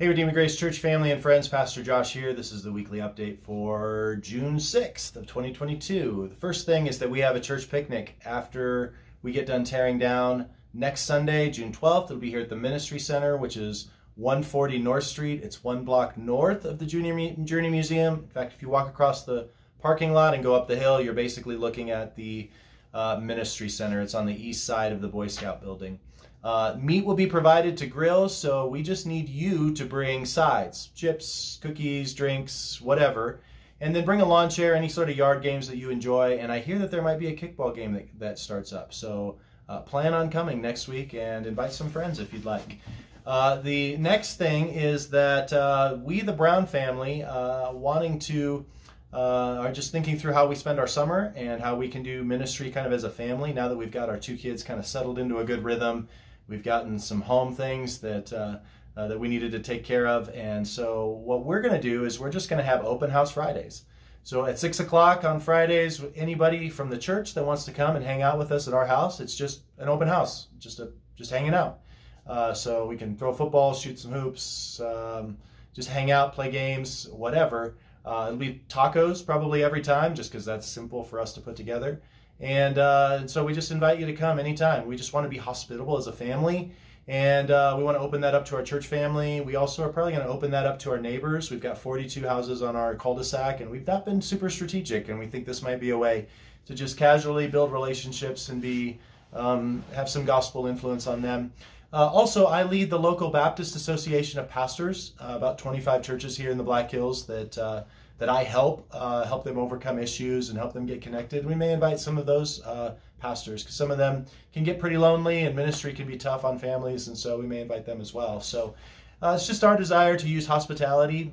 Hey, Redeeming Grace Church family and friends, Pastor Josh here. This is the weekly update for June 6th of 2022. The first thing is that we have a church picnic after we get done tearing down next Sunday, June 12th. It'll be here at the Ministry Center, which is 140 North Street. It's one block north of the Junior Journey Museum. In fact, if you walk across the parking lot and go up the hill, you're basically looking at the uh, Ministry Center. It's on the east side of the Boy Scout building. Uh, meat will be provided to grill, so we just need you to bring sides, chips, cookies, drinks, whatever, and then bring a lawn chair, any sort of yard games that you enjoy. And I hear that there might be a kickball game that, that starts up, so uh, plan on coming next week and invite some friends if you'd like. Uh, the next thing is that uh, we, the Brown family, uh, wanting to uh, are just thinking through how we spend our summer and how we can do ministry kind of as a family now that we've got our two kids kind of settled into a good rhythm We've gotten some home things that uh, uh, that we needed to take care of, and so what we're going to do is we're just going to have open house Fridays. So at six o'clock on Fridays, anybody from the church that wants to come and hang out with us at our house, it's just an open house, just a just hanging out. Uh, so we can throw football, shoot some hoops, um, just hang out, play games, whatever. Uh, it'll be tacos probably every time, just because that's simple for us to put together. And, uh, so we just invite you to come anytime. We just want to be hospitable as a family. And uh, we want to open that up to our church family. We also are probably going to open that up to our neighbors. We've got 42 houses on our cul-de-sac, and we've not been super strategic. And we think this might be a way to just casually build relationships and be um, have some gospel influence on them. Uh, also, I lead the local Baptist Association of Pastors, uh, about 25 churches here in the Black Hills that uh, that I help uh, help them overcome issues and help them get connected. We may invite some of those uh, pastors because some of them can get pretty lonely and ministry can be tough on families, and so we may invite them as well. So uh, it's just our desire to use hospitality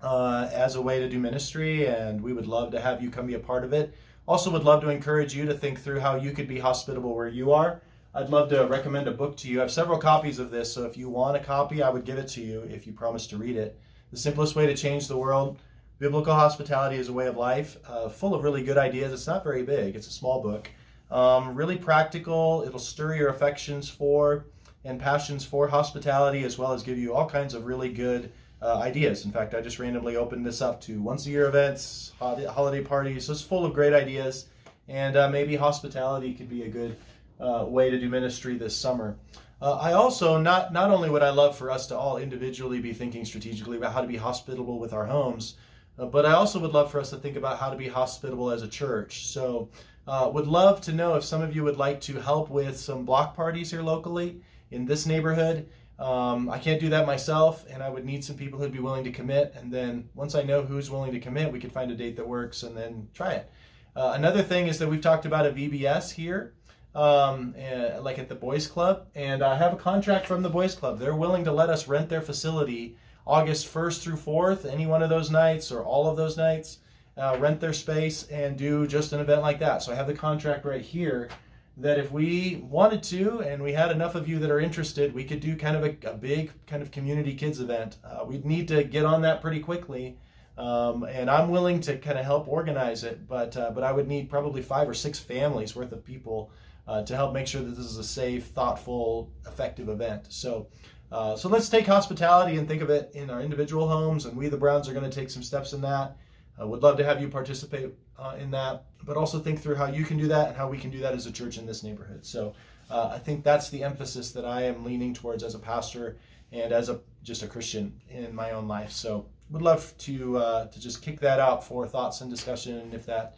as a way to do ministry, and we would love to have you come be a part of it. Also, would love to encourage you to think through how you could be hospitable where you are. I'd love to recommend a book to you. I have several copies of this, so if you want a copy, I would give it to you if you promise to read it. The simplest way to change the world Biblical Hospitality as a Way of Life, uh, full of really good ideas. It's not very big, it's a small book. Um, really practical, it'll stir your affections for and passions for hospitality, as well as give you all kinds of really good uh, ideas. In fact, I just randomly opened this up to once a year events, holiday parties, so it's full of great ideas. And uh, maybe hospitality could be a good uh, way to do ministry this summer. Uh, I also not not only would I love for us to all individually be thinking strategically about how to be hospitable with our homes, uh, but I also would love for us to think about how to be hospitable as a church. So, uh, would love to know if some of you would like to help with some block parties here locally in this neighborhood. Um, I can't do that myself, and I would need some people who'd be willing to commit. And then once I know who's willing to commit, we could find a date that works and then try it. Uh, another thing is that we've talked about a VBS here, um, uh, like at the Boys Club, and I have a contract from the Boys Club. They're willing to let us rent their facility August 1st through 4th, any one of those nights or all of those nights, uh, rent their space and do just an event like that. So I have the contract right here that if we wanted to and we had enough of you that are interested, we could do kind of a, a big kind of community kids event. Uh, we'd need to get on that pretty quickly. Um, and I'm willing to kind of help organize it, but uh, but I would need probably five or six families worth of people uh, to help make sure that this is a safe, thoughtful, effective event. So uh, so let's take hospitality and think of it in our individual homes, and we, the Browns, are going to take some steps in that. Uh, would love to have you participate uh, in that, but also think through how you can do that and how we can do that as a church in this neighborhood. So uh, I think that's the emphasis that I am leaning towards as a pastor and as a just a Christian in my own life. So would love to uh, to just kick that out for thoughts and discussion, and if that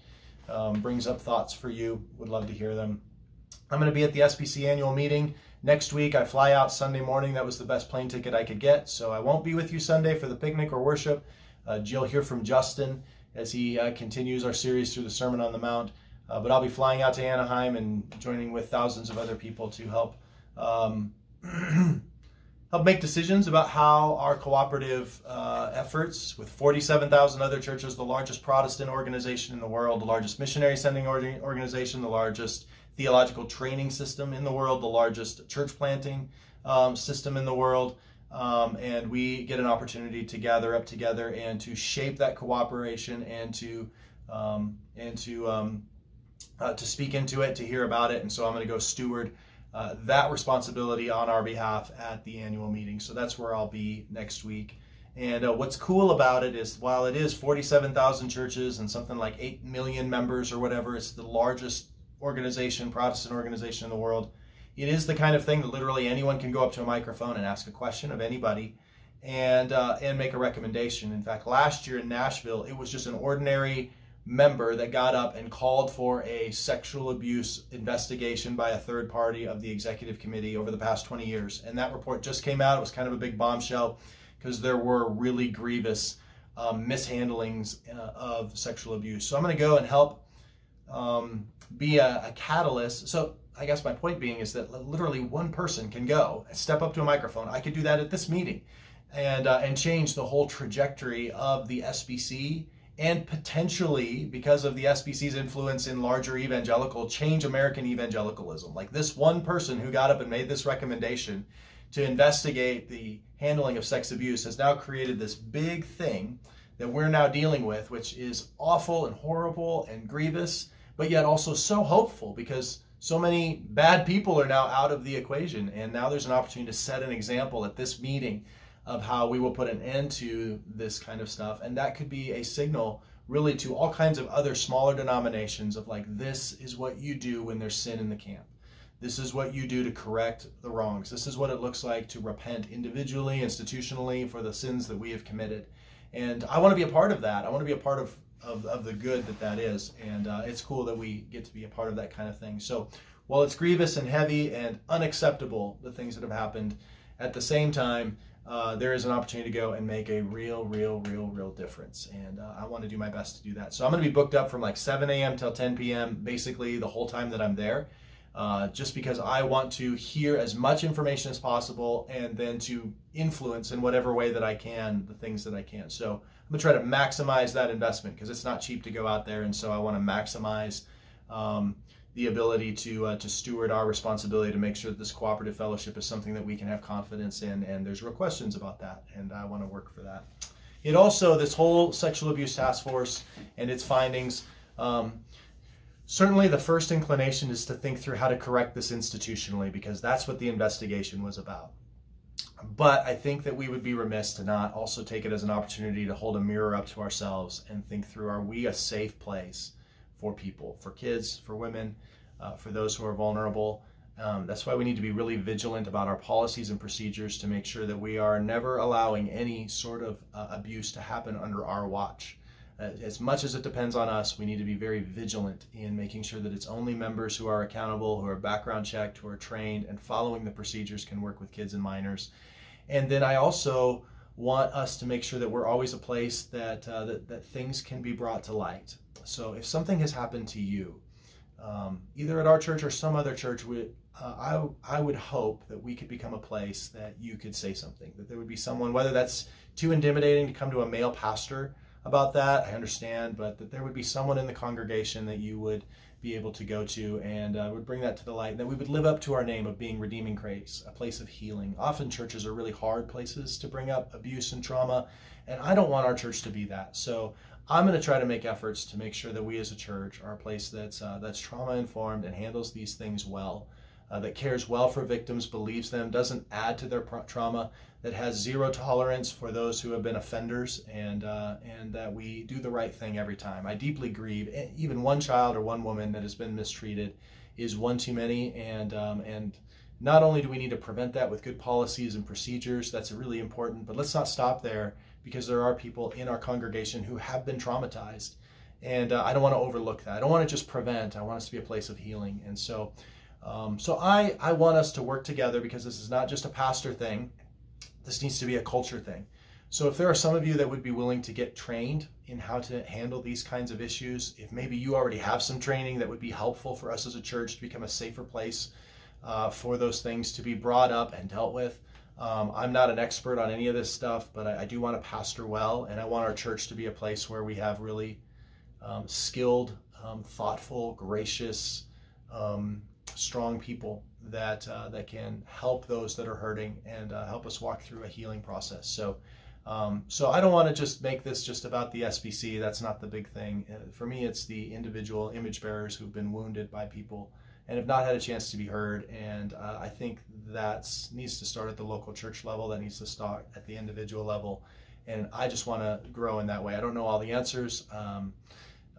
um, brings up thoughts for you, would love to hear them. I'm going to be at the SBC annual meeting Next week, I fly out Sunday morning. That was the best plane ticket I could get. So I won't be with you Sunday for the picnic or worship. Uh, you'll hear from Justin as he uh, continues our series through the Sermon on the Mount. Uh, but I'll be flying out to Anaheim and joining with thousands of other people to help um, help make decisions about how our cooperative uh, efforts with 47,000 other churches, the largest Protestant organization in the world, the largest missionary sending organization, the largest theological training system in the world, the largest church planting um, system in the world. Um, and we get an opportunity to gather up together and to shape that cooperation and to um, and to um, uh, to speak into it, to hear about it. And so I'm going to go steward uh, that responsibility on our behalf at the annual meeting. So that's where I'll be next week. And uh, what's cool about it is while it is 47,000 churches and something like 8 million members or whatever, it's the largest organization, Protestant organization in the world. It is the kind of thing that literally anyone can go up to a microphone and ask a question of anybody and uh, and make a recommendation. In fact, last year in Nashville, it was just an ordinary member that got up and called for a sexual abuse investigation by a third party of the executive committee over the past 20 years. And that report just came out. It was kind of a big bombshell because there were really grievous um, mishandlings uh, of sexual abuse. So I'm going to go and help um, be a, a catalyst. So I guess my point being is that literally one person can go step up to a microphone. I could do that at this meeting and uh, and change the whole trajectory of the SBC and potentially because of the SBC's influence in larger evangelical change American evangelicalism. Like this one person who got up and made this recommendation to investigate the handling of sex abuse has now created this big thing that we're now dealing with, which is awful and horrible and grievous, but yet also so hopeful because so many bad people are now out of the equation. And now there's an opportunity to set an example at this meeting of how we will put an end to this kind of stuff. And that could be a signal really to all kinds of other smaller denominations of like, this is what you do when there's sin in the camp. This is what you do to correct the wrongs. This is what it looks like to repent individually, institutionally for the sins that we have committed. And I want to be a part of that. I want to be a part of, of, of the good that that is. And uh, it's cool that we get to be a part of that kind of thing. So while it's grievous and heavy and unacceptable, the things that have happened, at the same time, uh, there is an opportunity to go and make a real, real, real, real difference. And uh, I want to do my best to do that. So I'm going to be booked up from like 7 a.m. till 10 p.m. basically the whole time that I'm there. Uh, just because I want to hear as much information as possible and then to influence in whatever way that I can the things that I can. So I'm going to try to maximize that investment because it's not cheap to go out there. And so I want to maximize um, the ability to uh, to steward our responsibility to make sure that this cooperative fellowship is something that we can have confidence in and there's real questions about that and I want to work for that. It also this whole sexual abuse task force and its findings um, certainly the first inclination is to think through how to correct this institutionally because that's what the investigation was about. But I think that we would be remiss to not also take it as an opportunity to hold a mirror up to ourselves and think through are we a safe place for people, for kids, for women, uh, for those who are vulnerable. Um, that's why we need to be really vigilant about our policies and procedures to make sure that we are never allowing any sort of uh, abuse to happen under our watch. Uh, as much as it depends on us, we need to be very vigilant in making sure that it's only members who are accountable, who are background checked, who are trained, and following the procedures can work with kids and minors. And then I also want us to make sure that we're always a place that, uh, that, that things can be brought to light. So if something has happened to you, um, either at our church or some other church, we, uh, I, I would hope that we could become a place that you could say something, that there would be someone, whether that's too intimidating to come to a male pastor about that, I understand, but that there would be someone in the congregation that you would be able to go to and uh, would bring that to the light, that we would live up to our name of being Redeeming Grace, a place of healing. Often churches are really hard places to bring up abuse and trauma, and I don't want our church to be that. So I'm going to try to make efforts to make sure that we as a church are a place that's uh, that's trauma informed and handles these things well, uh, that cares well for victims, believes them, doesn't add to their trauma, that has zero tolerance for those who have been offenders, and uh, and that we do the right thing every time. I deeply grieve. Even one child or one woman that has been mistreated is one too many, and um, and not only do we need to prevent that with good policies and procedures, that's really important, but let's not stop there because there are people in our congregation who have been traumatized. And uh, I don't want to overlook that. I don't want to just prevent. I want us to be a place of healing. And so, um, so I, I want us to work together because this is not just a pastor thing. This needs to be a culture thing. So if there are some of you that would be willing to get trained in how to handle these kinds of issues, if maybe you already have some training that would be helpful for us as a church to become a safer place uh, for those things to be brought up and dealt with, um, I'm not an expert on any of this stuff, but I, I, do want to pastor well, and I want our church to be a place where we have really um, skilled, um, thoughtful, gracious, um, strong people that uh, that can help those that are hurting and uh, help us walk through a healing process. So. Um, so I don't want to just make this just about the SBC. That's not the big thing. Uh, for me, it's the individual image bearers who've been wounded by people and have not had a chance to be heard. And uh, I think that needs to start at the local church level. That needs to start at the individual level. And I just want to grow in that way. I don't know all the answers, um,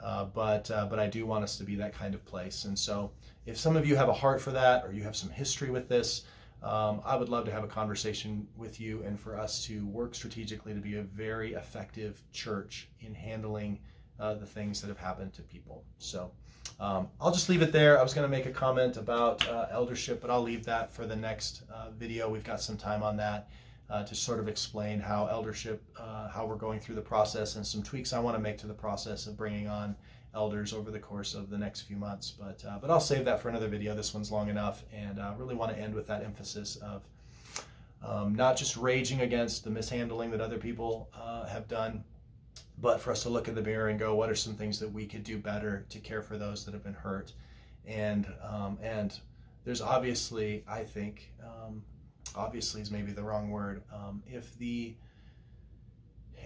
uh, but uh, but I do want us to be that kind of place. And so, if some of you have a heart for that, or you have some history with this, um, I would love to have a conversation with you and for us to work strategically to be a very effective church in handling uh, the things that have happened to people. So um, I'll just leave it there. I was going to make a comment about uh, eldership, but I'll leave that for the next uh, video. We've got some time on that uh, to sort of explain how eldership, uh, how we're going through the process, and some tweaks I want to make to the process of bringing on elders over the course of the next few months. But uh, but I'll save that for another video. This one's long enough, and I really want to end with that emphasis of um, not just raging against the mishandling that other people have done, but for us to look in the mirror and go, what are some things that we could do better to care for those that have been hurt? And um, and there's obviously, I think, um, obviously is maybe the wrong word. Um, if the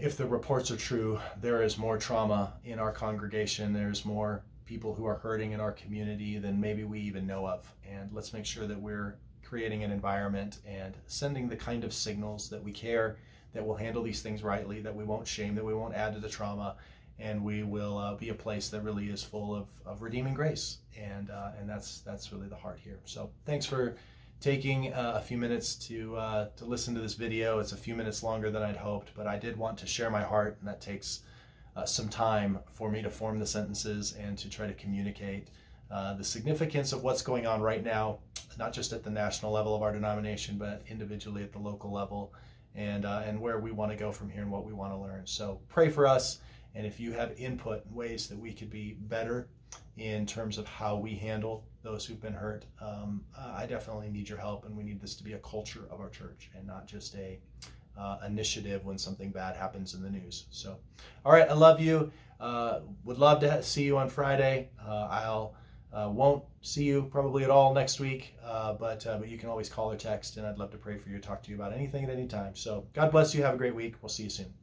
if the reports are true, there is more trauma in our congregation. There's more people who are hurting in our community than maybe we even know of. And let's make sure that we're creating an environment and sending the kind of signals that we care that we'll handle these things rightly, that we won't shame, that we won't add to the trauma, and we will uh, be a place that really is full of, of redeeming grace. And uh, and that's that's really the heart here. So thanks for taking uh, a few minutes to uh, to listen to this video. It's a few minutes longer than I'd hoped, but I did want to share my heart, and that takes uh, some time for me to form the sentences and to try to communicate. Uh, the significance of what's going on right now, not just at the national level of our denomination, but individually at the local level, and uh, and where we want to go from here and what we want to learn. So pray for us, and if you have input in ways that we could be better in terms of how we handle those who've been hurt, um, I definitely need your help, and we need this to be a culture of our church and not just a uh, initiative when something bad happens in the news. So, all right, I love you. Uh, would love to see you on Friday. Uh, I'll uh, won't see you probably at all next week, uh, but uh, but you can always call or text, and I'd love to pray for you, talk to you about anything at any time. So God bless you. Have a great week. We'll see you soon.